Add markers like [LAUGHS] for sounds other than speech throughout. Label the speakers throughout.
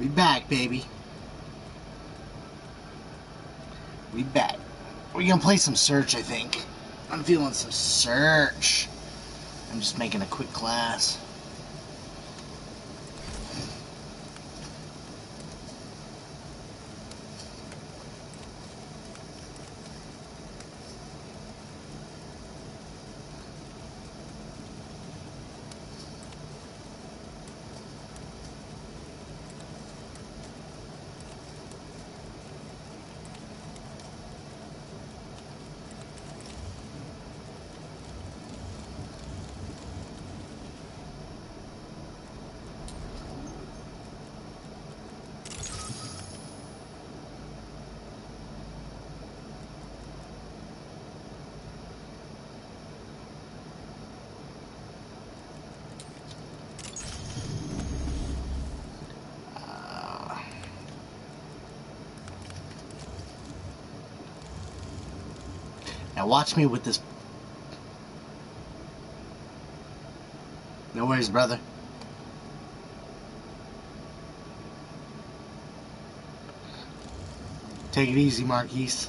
Speaker 1: We back, baby. We back. We're gonna play some search, I think. I'm feeling some search. I'm just making a quick class. Watch me with this. No worries, brother. Take it easy, Marquise.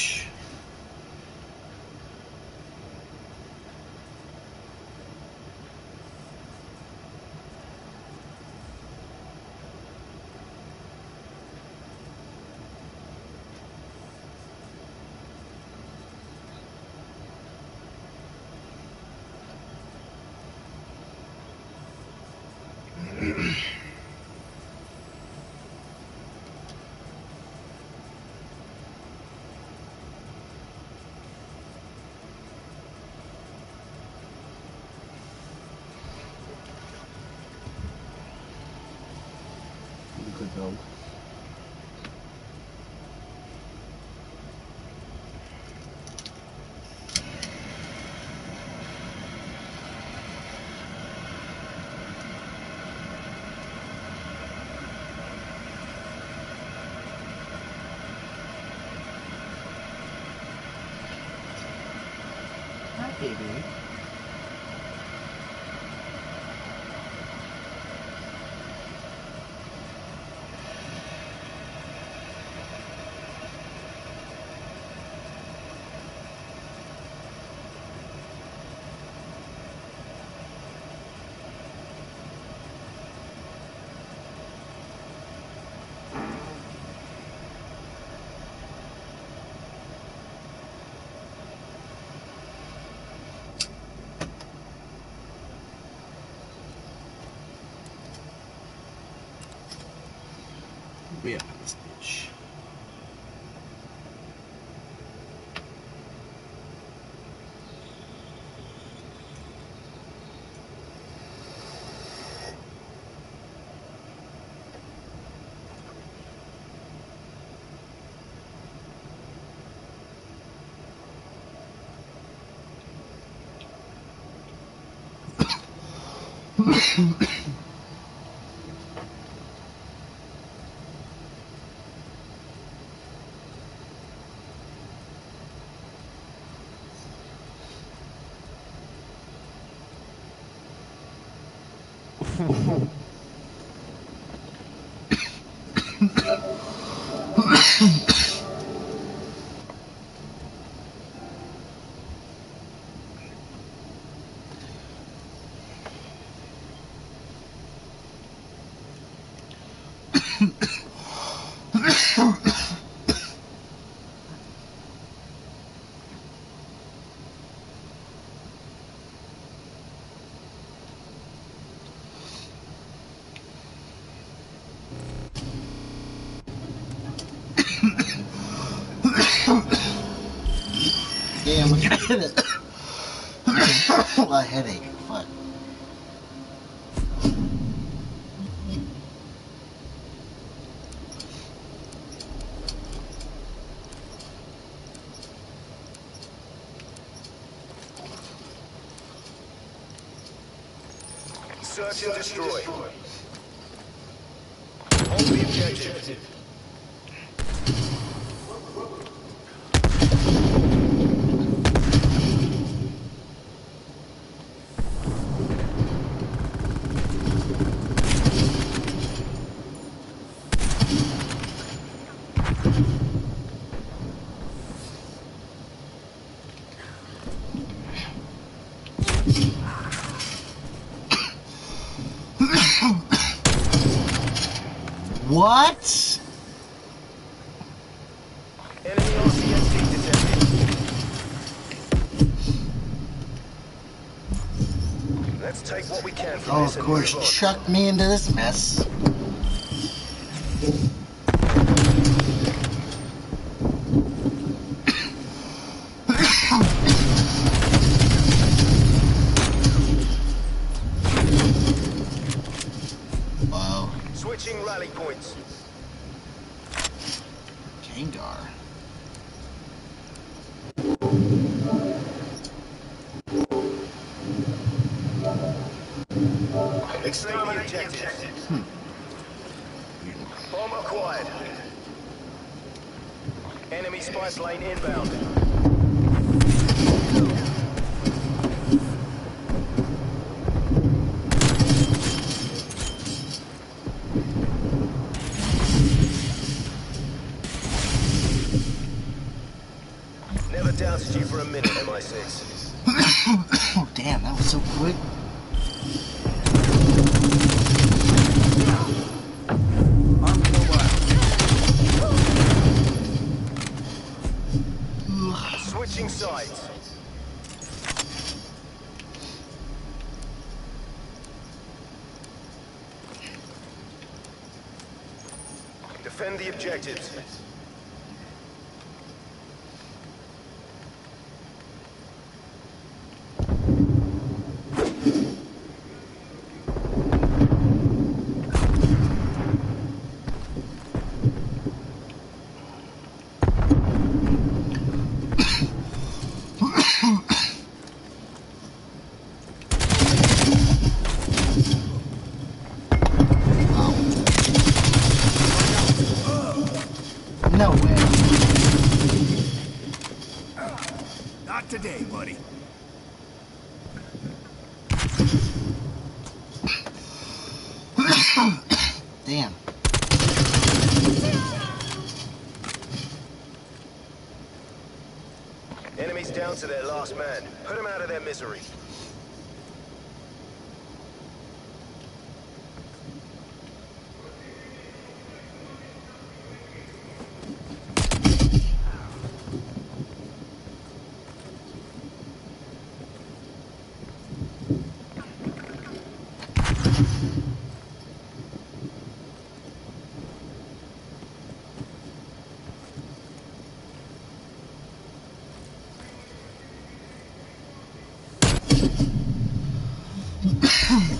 Speaker 1: Good this bitch. [LAUGHS] a headache. Fuck.
Speaker 2: Search and destroy. Hold the objective.
Speaker 1: What?
Speaker 2: Enemy RCXD detected. Let's take what we can from
Speaker 1: Oh, of course, chucked me into this mess.
Speaker 3: Not today, buddy.
Speaker 1: Damn.
Speaker 2: Enemies down to their last man. Put them out of their misery.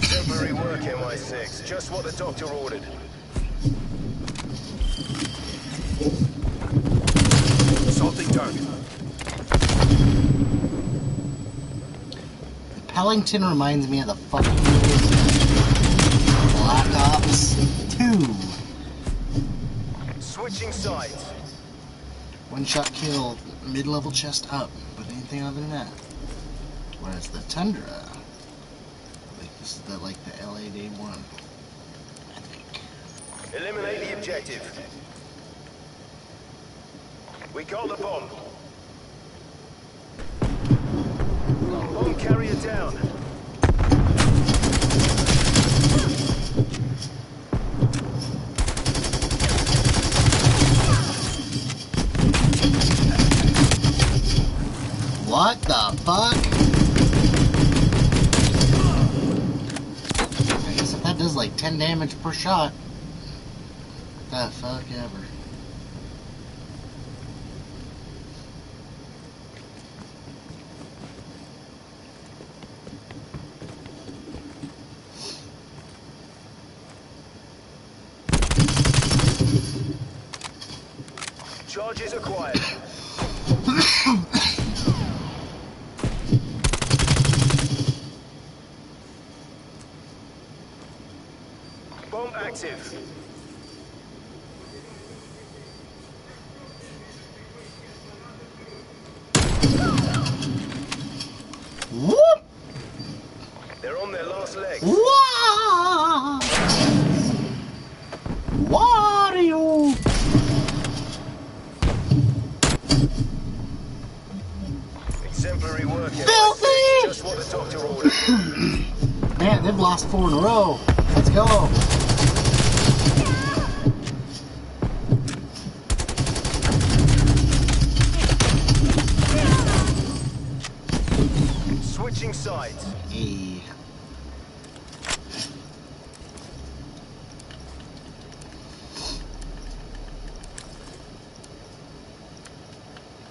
Speaker 2: Temporary work, MI6. Just what the doctor ordered.
Speaker 3: Assaulting target.
Speaker 1: Pelington reminds me of the fucking Black Ops 2.
Speaker 2: Switching sides.
Speaker 1: One shot kill, mid level chest up, but anything other than that. Whereas the Tundra, like this is the like the LA Day one.
Speaker 2: Eliminate the objective. We got the bomb. Bomb carrier down.
Speaker 1: What the fuck? I guess if that does like 10 damage per shot. What the fuck ever.
Speaker 2: Charges acquired.
Speaker 1: Four in a row. Let's go.
Speaker 2: Switching sides.
Speaker 1: Hey.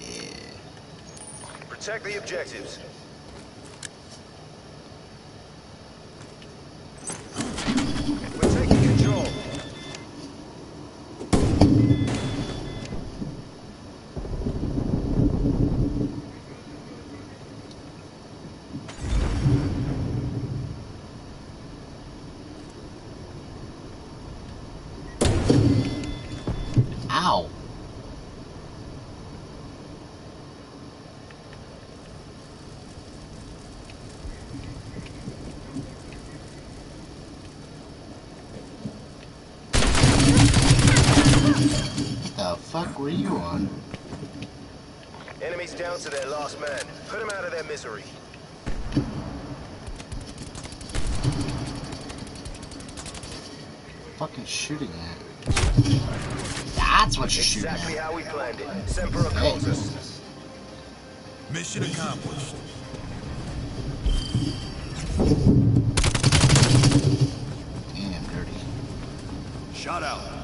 Speaker 1: Yeah.
Speaker 2: Protect the objectives. We're taking control.
Speaker 1: Ow. What the fuck were you on?
Speaker 2: Enemies down to their last man. Put them out of their misery.
Speaker 1: Fucking shooting at? That's what you're shooting
Speaker 2: Exactly
Speaker 1: at.
Speaker 2: how we planned it. Semper Occultus.
Speaker 3: Mission accomplished.
Speaker 1: Damn dirty.
Speaker 3: Shot out.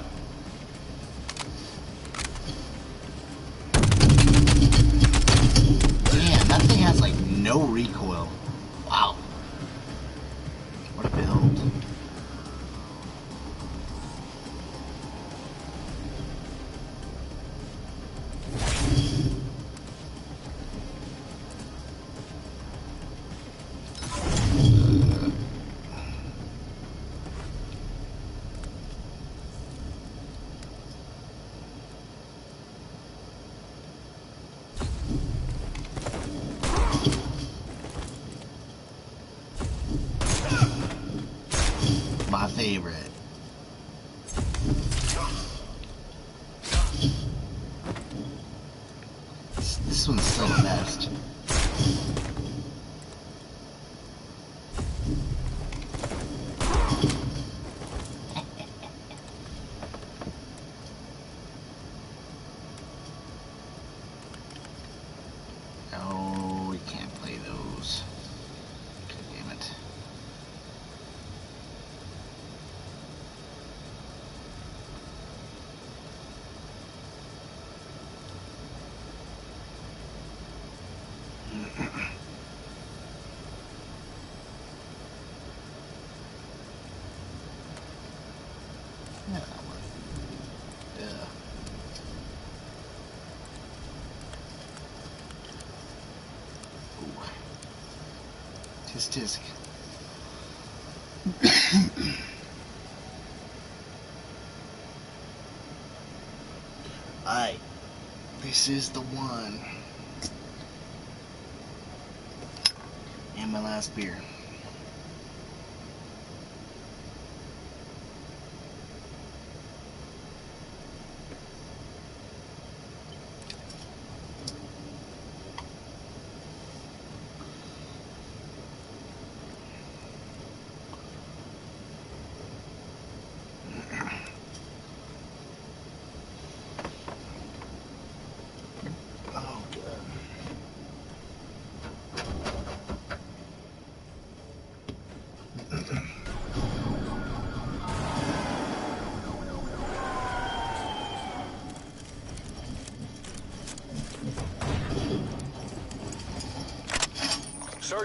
Speaker 1: Recoil. Favorite. This, this one's still the best. Oh, we can't play those. God damn it. Yeah, that one. Yeah. Ooh. Tisk tisk. [COUGHS] Alright. This is the one. And my last beer.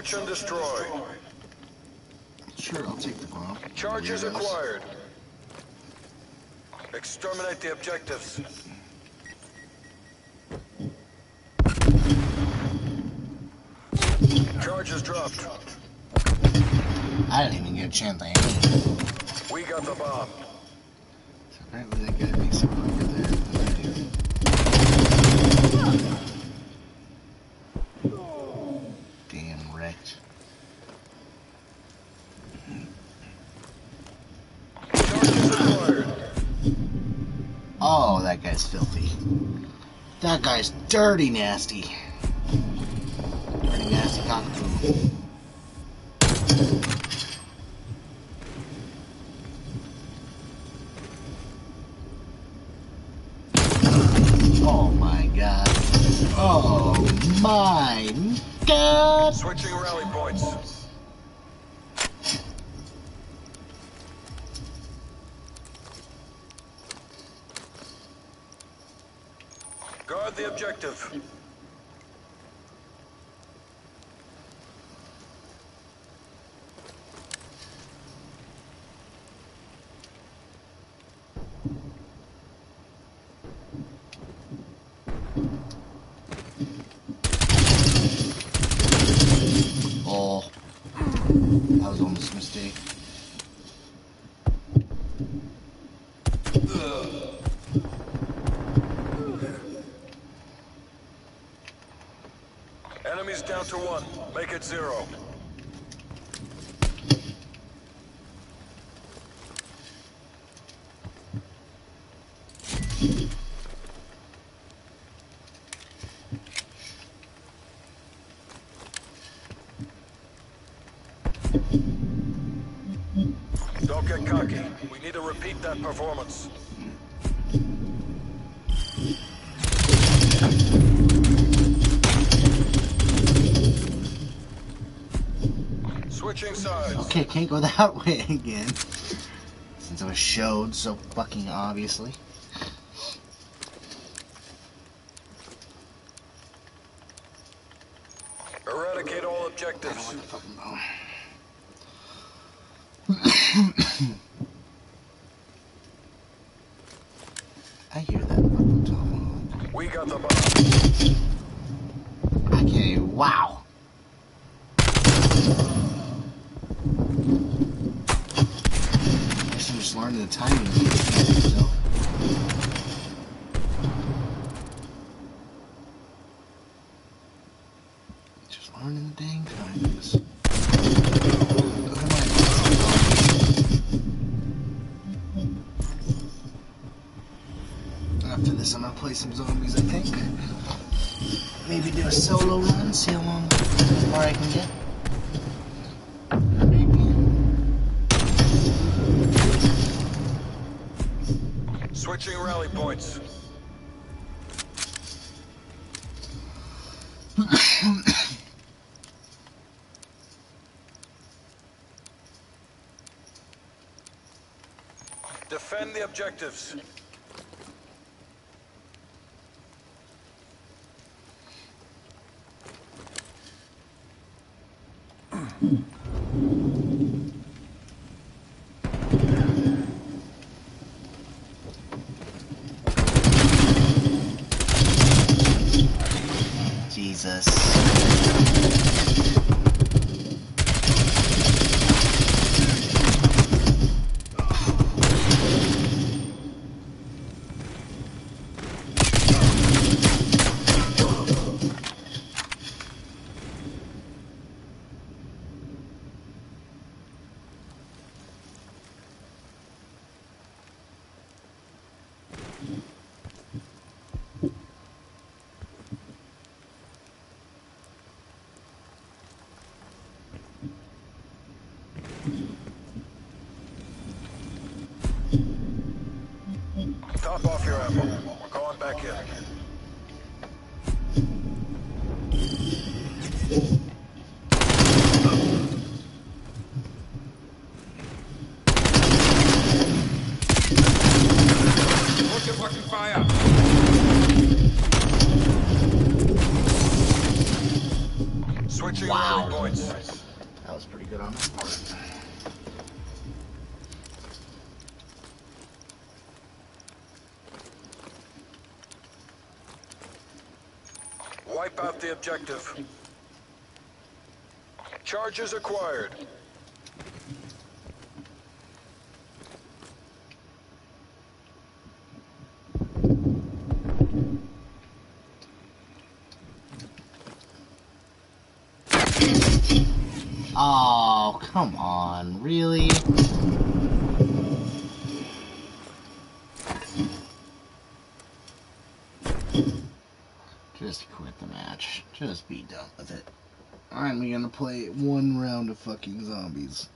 Speaker 2: Search and destroy.
Speaker 1: Sure, I'll take the bomb.
Speaker 2: Charges acquired. Exterminate the objectives. Charges dropped.
Speaker 1: I didn't even get a chance to aim.
Speaker 2: We got the bomb.
Speaker 1: So apparently that guy makes it quicker there than I do. Damn wrecked.
Speaker 2: Charges acquired.
Speaker 1: Oh, that guy's filthy. That guy's dirty nasty.
Speaker 2: Guard the objective.
Speaker 1: Oh. That was almost a mistake.
Speaker 2: Down to one. Make it zero. Don't get cocky. We need to repeat that performance.
Speaker 1: Okay, can't go [LAUGHS] that way again. Since I was showed so fucking obviously.
Speaker 2: Eradicate all
Speaker 1: I don't
Speaker 2: objectives.
Speaker 1: want the fucking bomb. I hear that fucking tomahawk.
Speaker 2: We got the bomb.
Speaker 1: Okay, wow. Guess I'm just learning the timing of these so. Just learning the dang timings. Look at my- After this, I'm gonna play some zombies, I think. Maybe do a solo run, see how long far I can get.
Speaker 2: Switching rally points. [COUGHS] Defend the objectives.
Speaker 4: Wipe out the objective. Charges acquired.
Speaker 1: Oh, come on, really? Just quit the match. Just be done with it. I'm gonna play one round of fucking zombies.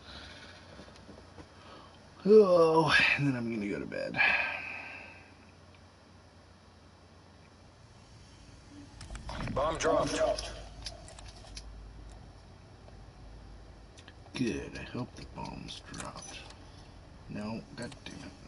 Speaker 1: Oh, and then I'm gonna go to bed.
Speaker 4: Bomb dropped.
Speaker 1: Good. I hope the bomb's dropped. No, god damn it.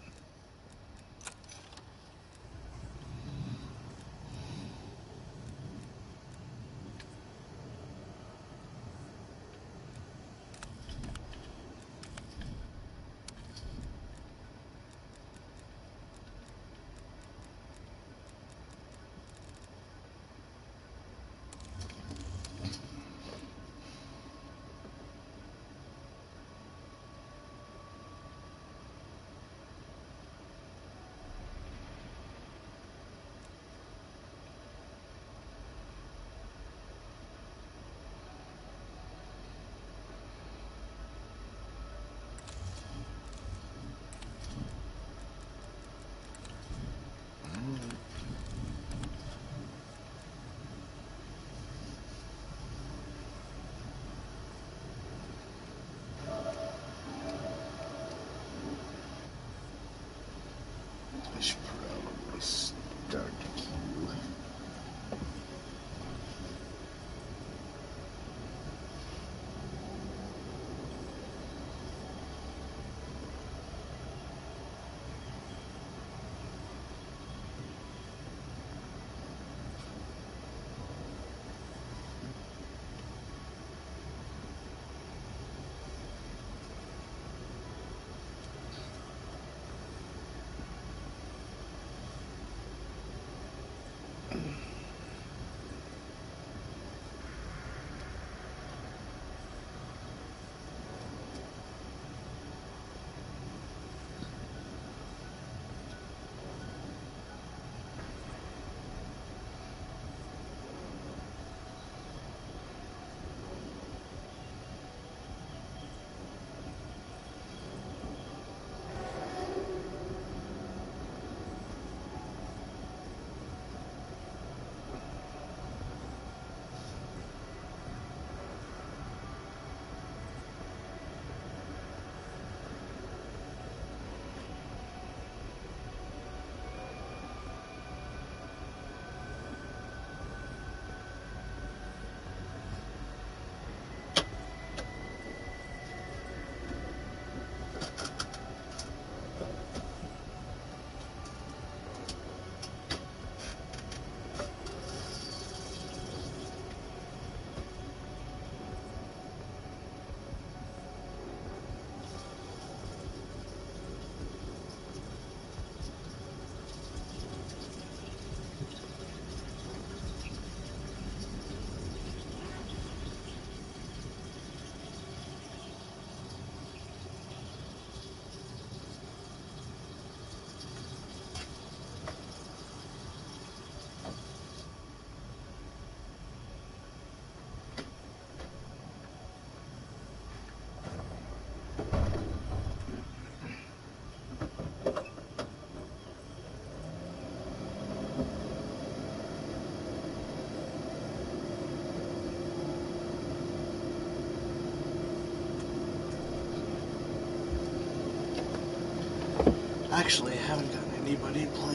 Speaker 1: les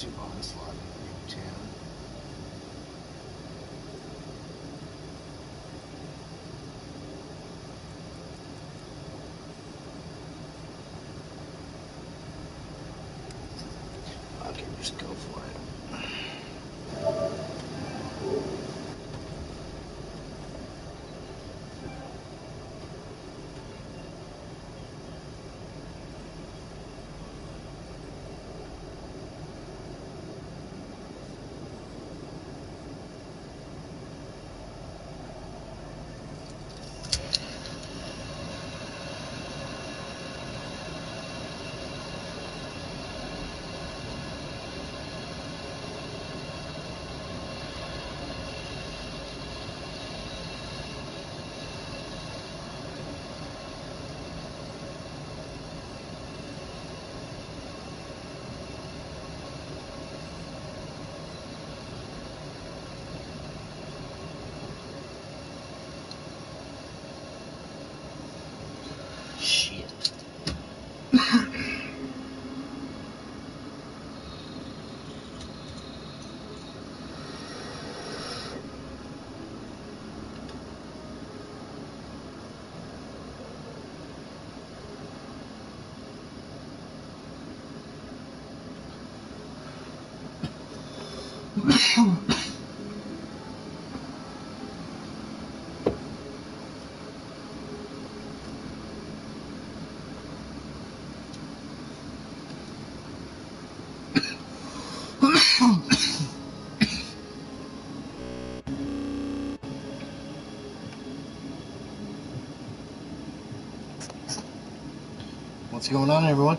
Speaker 1: Do onslaught in town? Okay, just go for it. Shit. What's going on, everyone?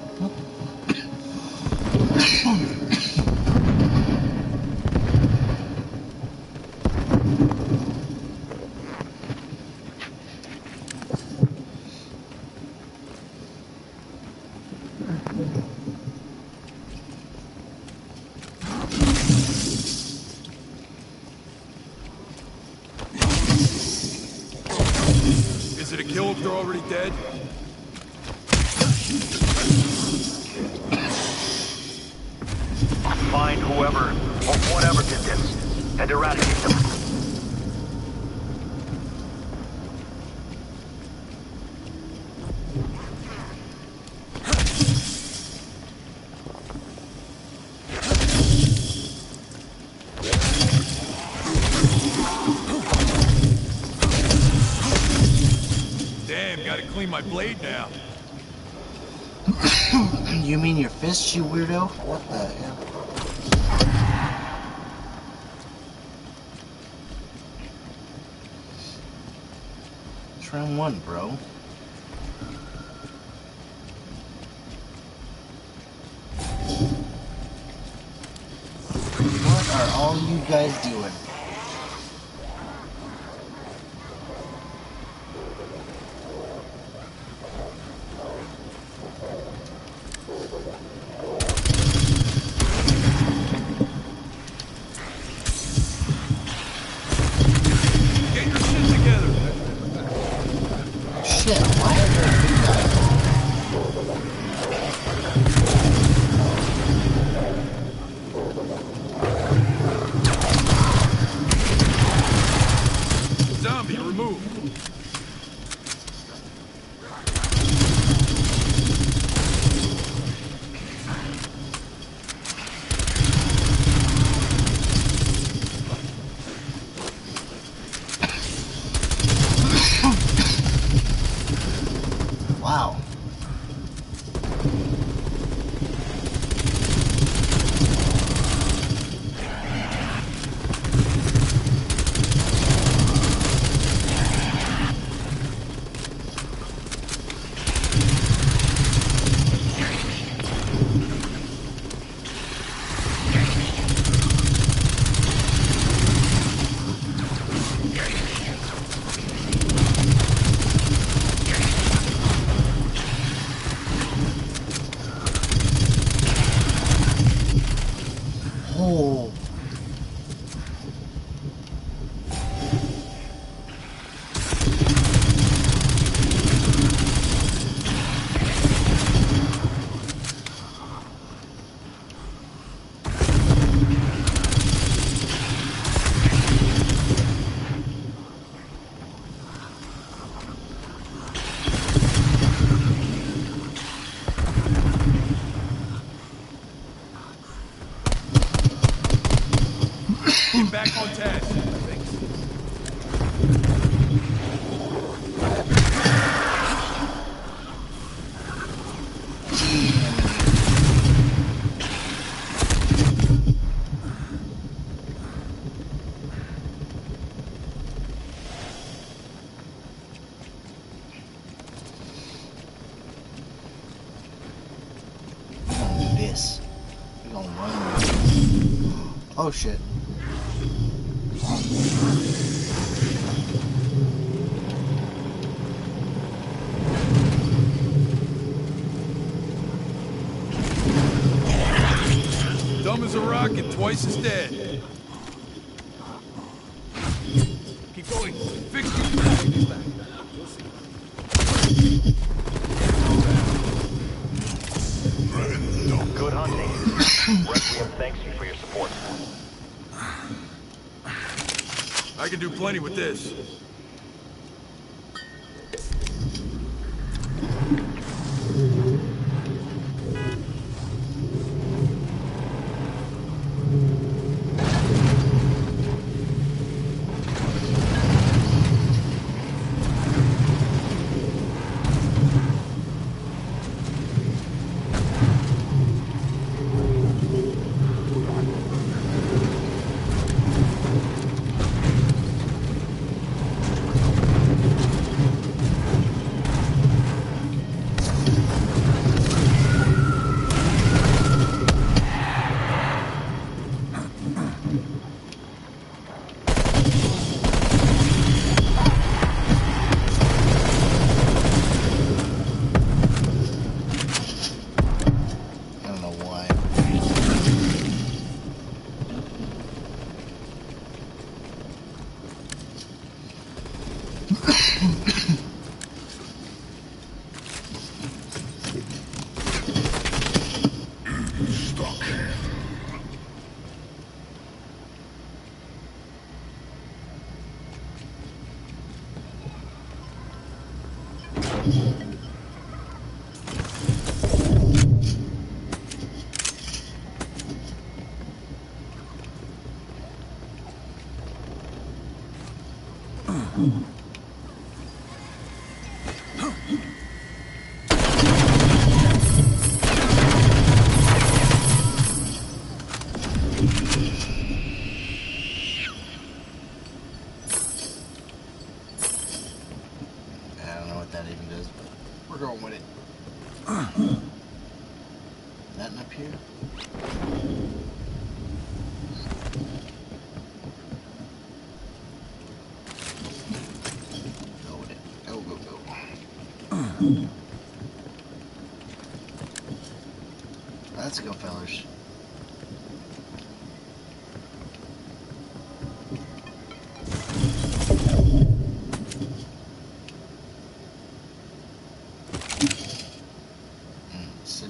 Speaker 3: Is it a kill if they're already dead?
Speaker 2: Find whoever or whatever did this and eradicate them.
Speaker 3: Damn, gotta clean my blade now. [COUGHS]
Speaker 1: You mean your fists, you weirdo? What the hell? Round one, bro. What are all you guys doing? Oh shit.
Speaker 3: Dumb as a rock and twice as dead. With this.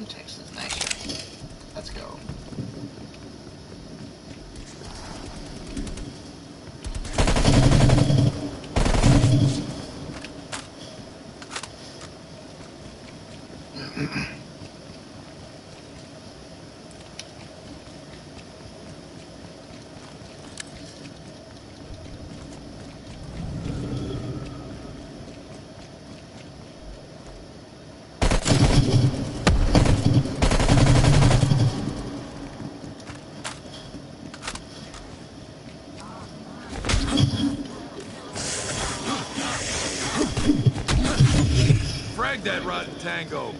Speaker 1: Syntax is. Let's go.
Speaker 3: Frag that rotten tango.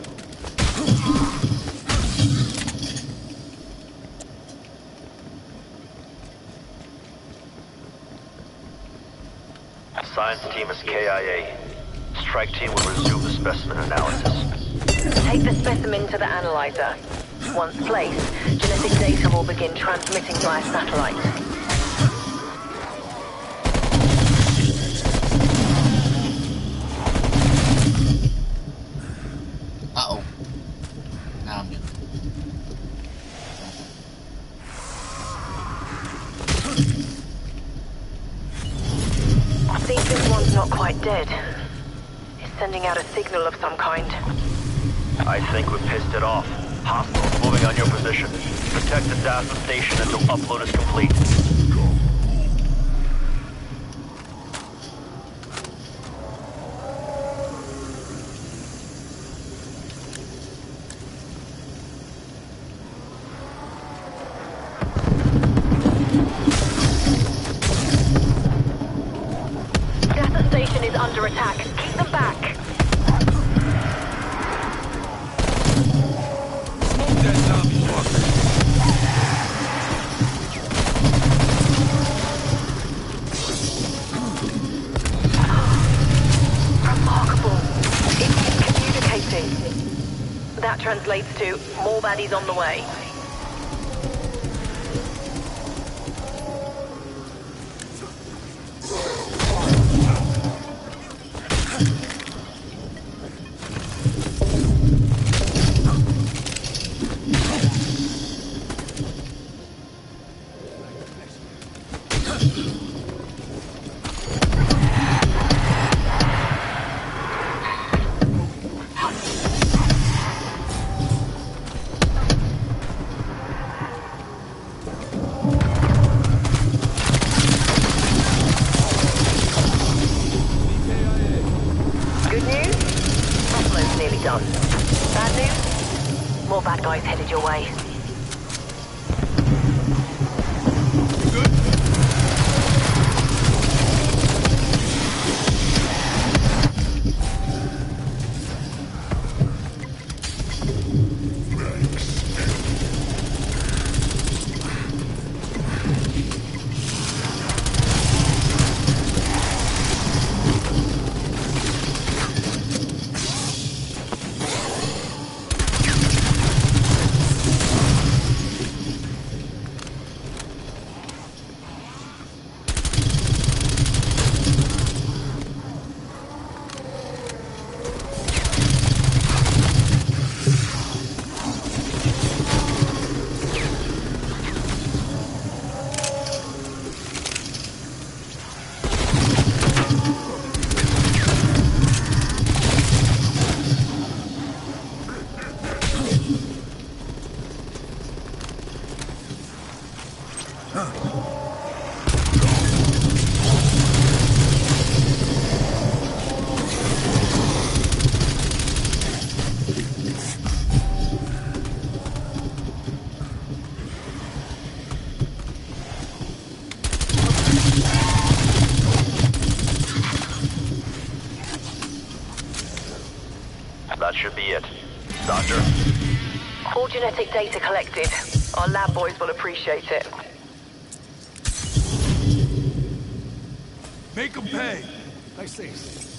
Speaker 5: Science team is KIA. Strike team will resume the specimen analysis.
Speaker 6: Take the specimen to the analyzer. Once placed, genetic data will begin transmitting via satellite. Some kind.
Speaker 5: I think we pissed it off. Hostiles moving on your position. Protect the data station until upload is complete.
Speaker 6: More baddies on the way.
Speaker 2: That should be it. Doctor.
Speaker 6: All genetic data collected. Our lab boys will appreciate it.
Speaker 1: seis.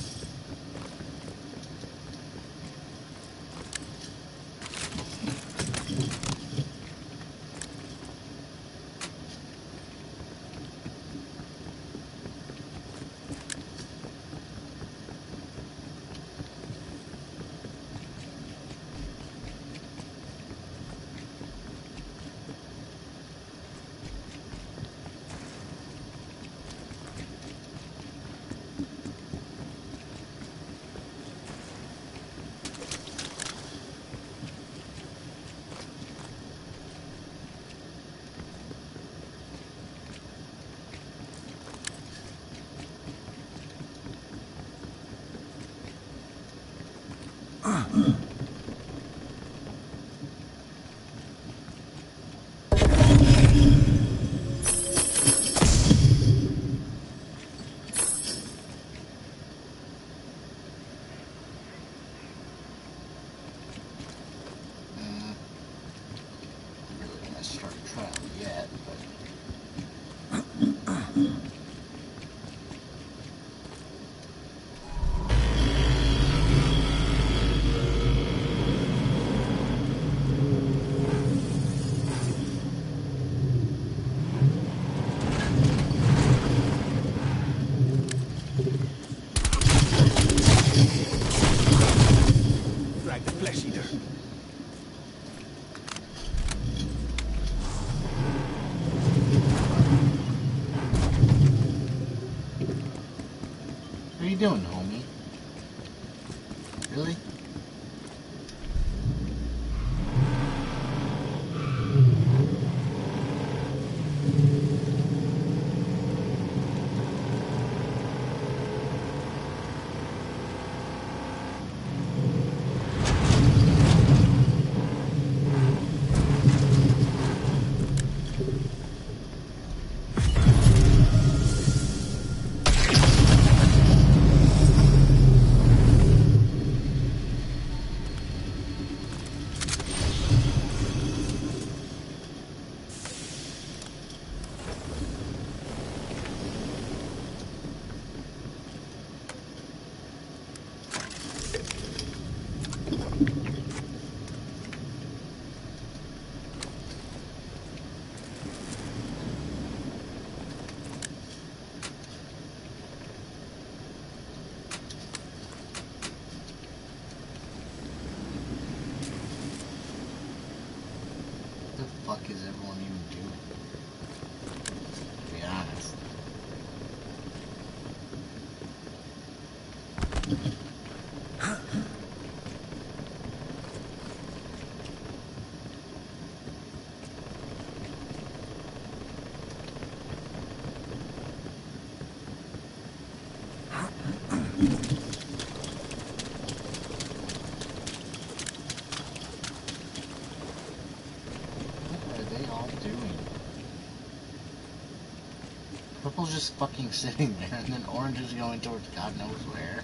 Speaker 1: fucking sitting there, and then orange is going towards God knows where.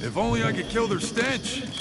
Speaker 3: If only I could kill their stench.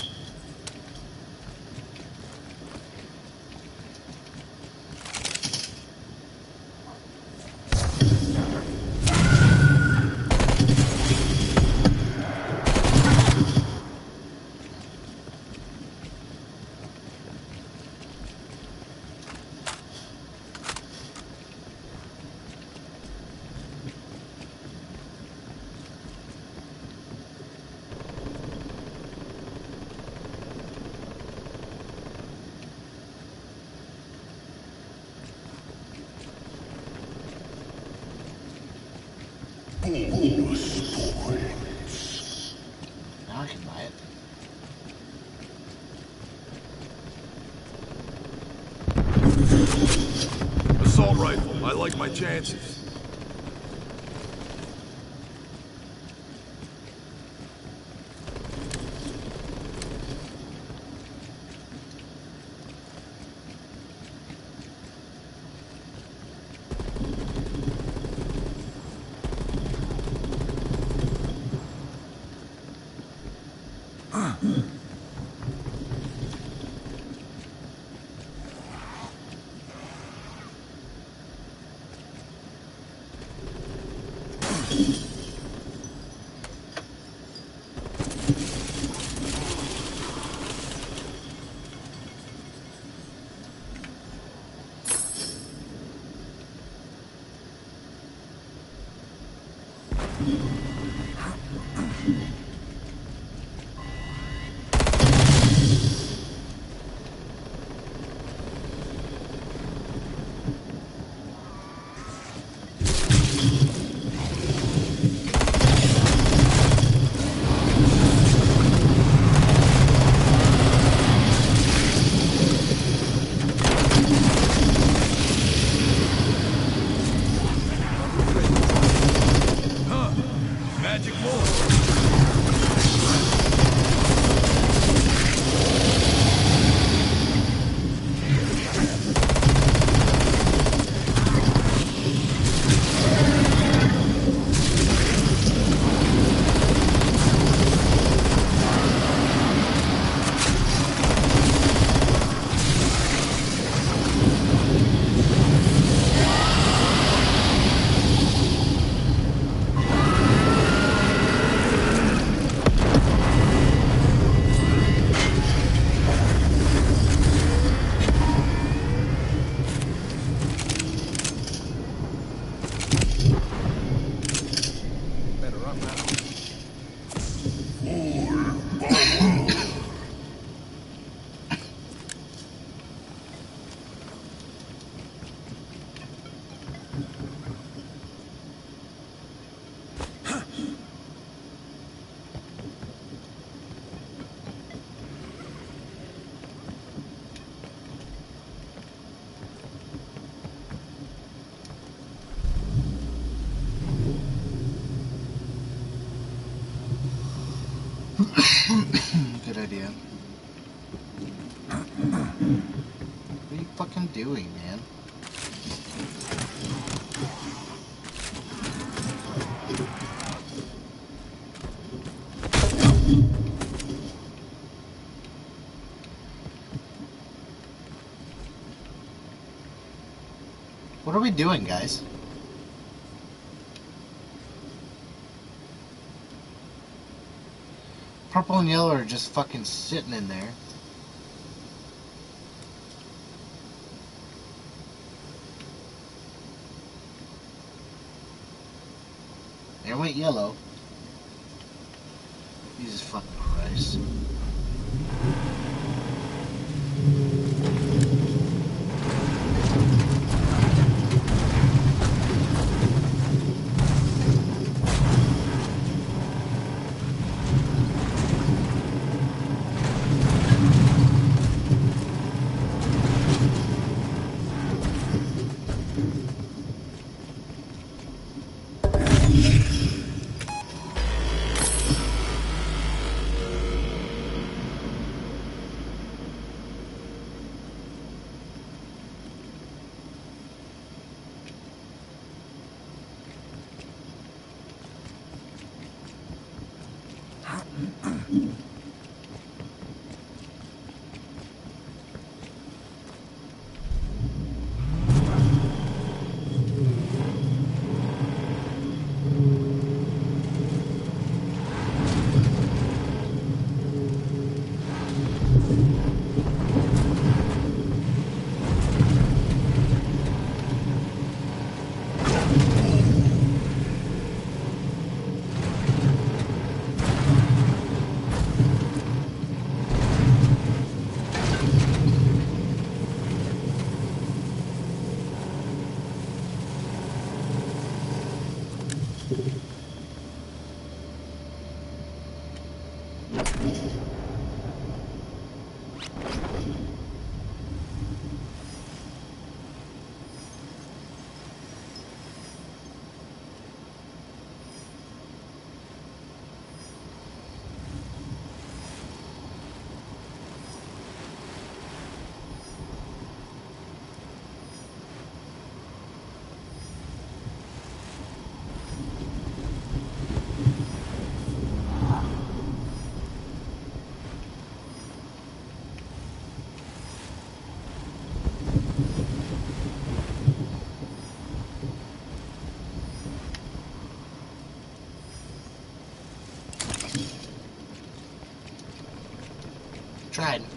Speaker 1: idea. [CLEARS THROAT] what are you fucking doing, man? What are we doing, guys? Purple and yellow are just fucking sitting in there. There went yellow. Jesus fucking Christ. Tried.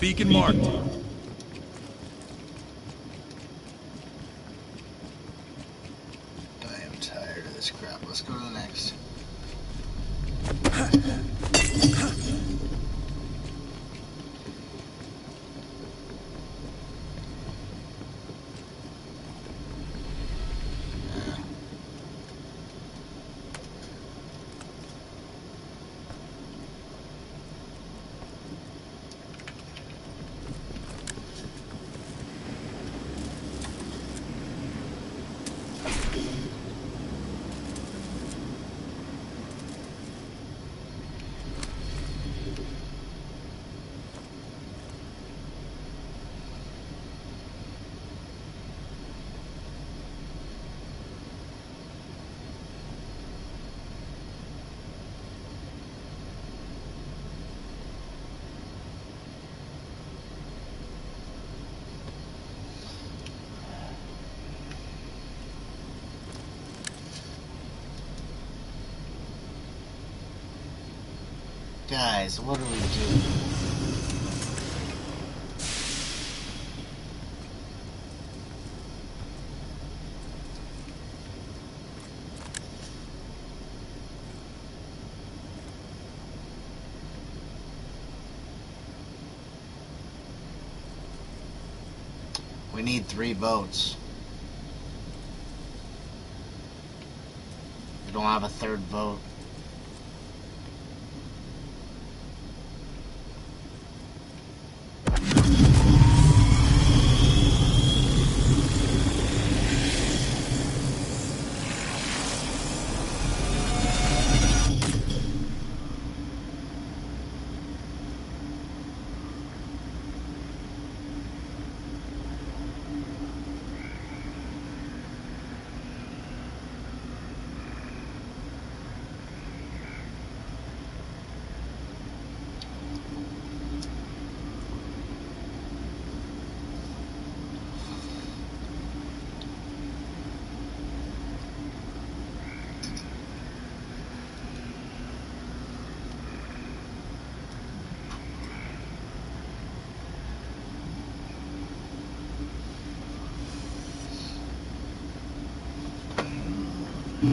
Speaker 3: Beacon marked.
Speaker 1: Guys, what do we do? We need three votes. We don't have a third vote.
Speaker 7: We've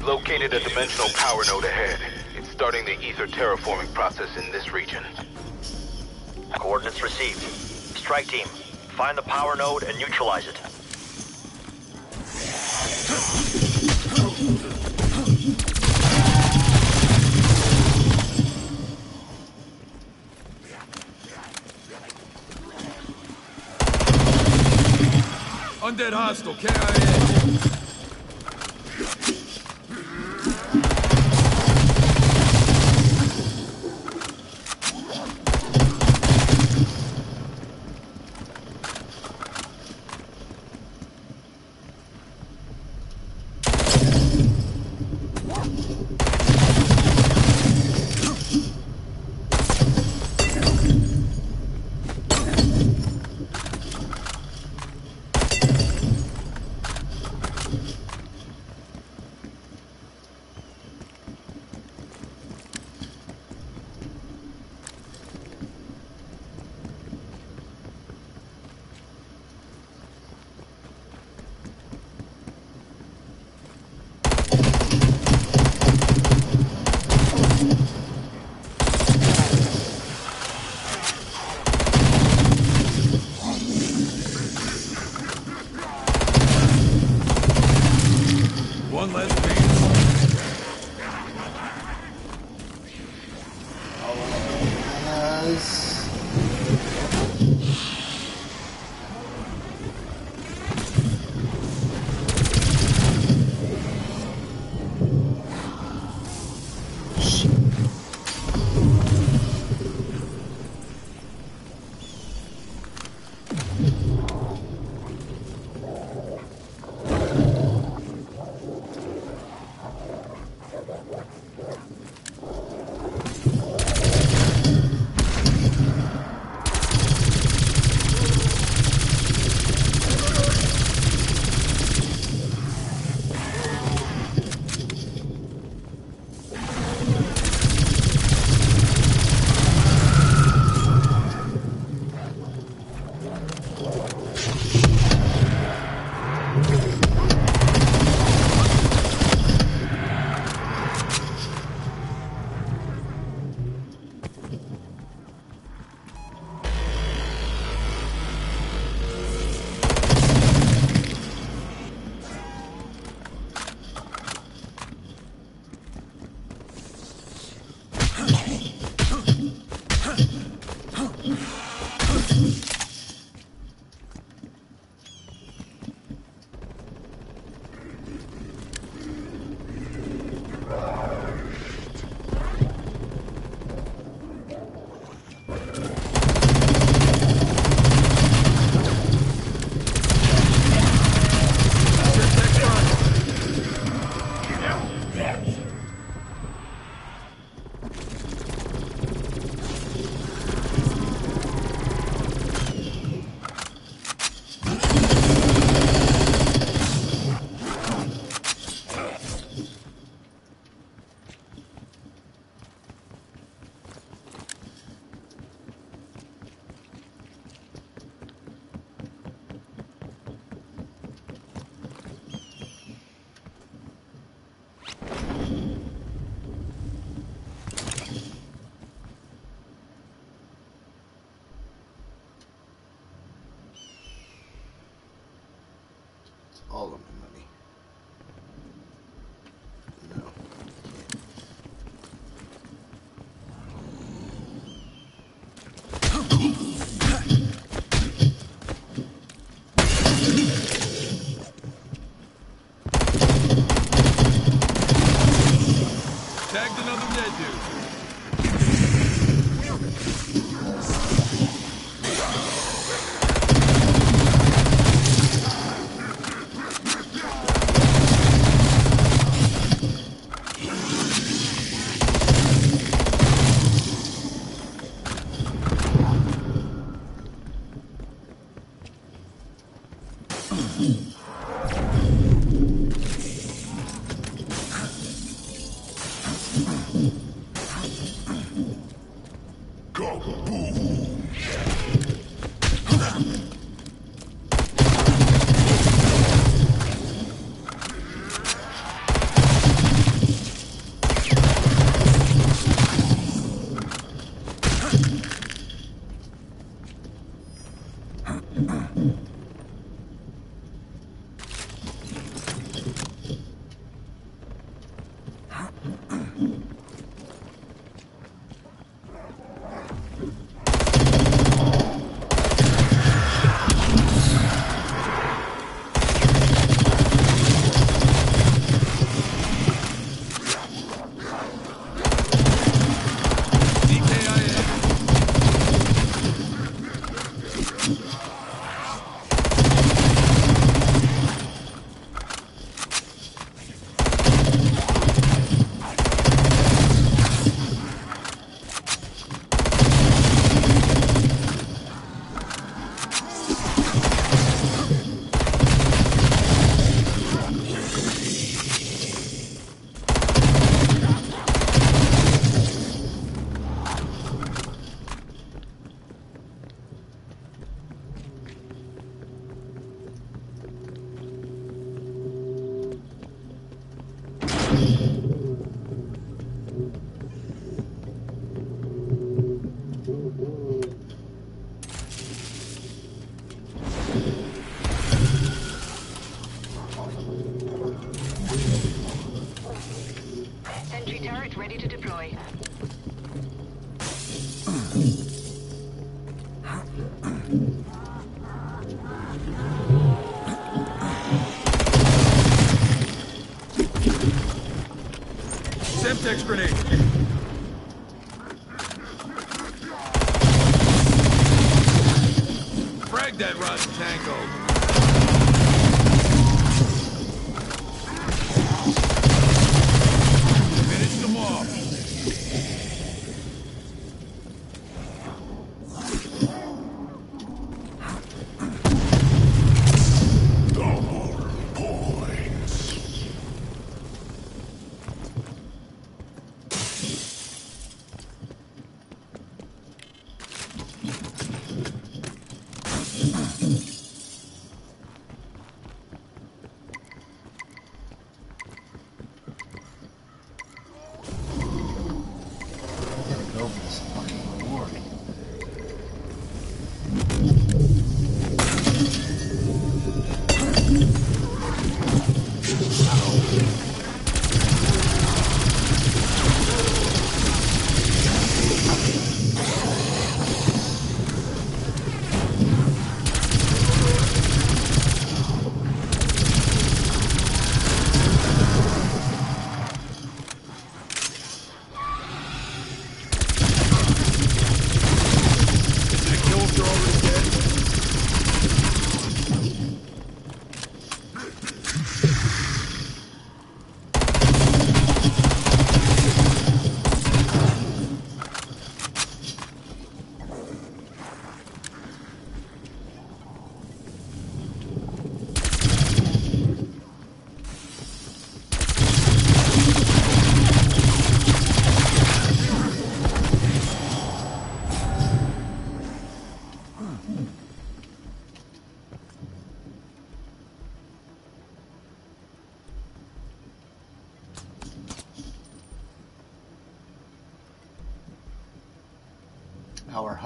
Speaker 7: located a dimensional power node ahead. It's starting the Aether terraforming process in this region.
Speaker 8: Strike team, find the power node and neutralize it.
Speaker 3: Undead hostile, KIA.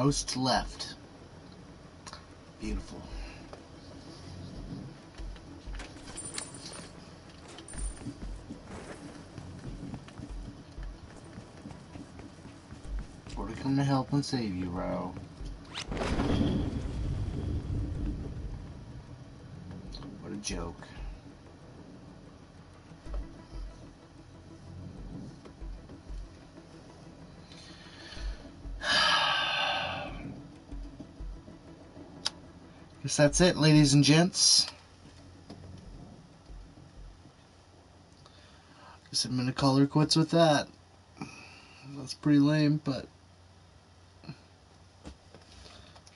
Speaker 1: Host left. Beautiful. We're to come to help and save you, bro. What a joke. Guess that's it, ladies and gents. Guess I'm gonna call her quits with that. That's pretty lame, but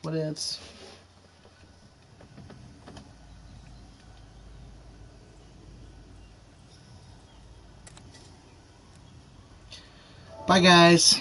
Speaker 1: what ifs? Bye, guys.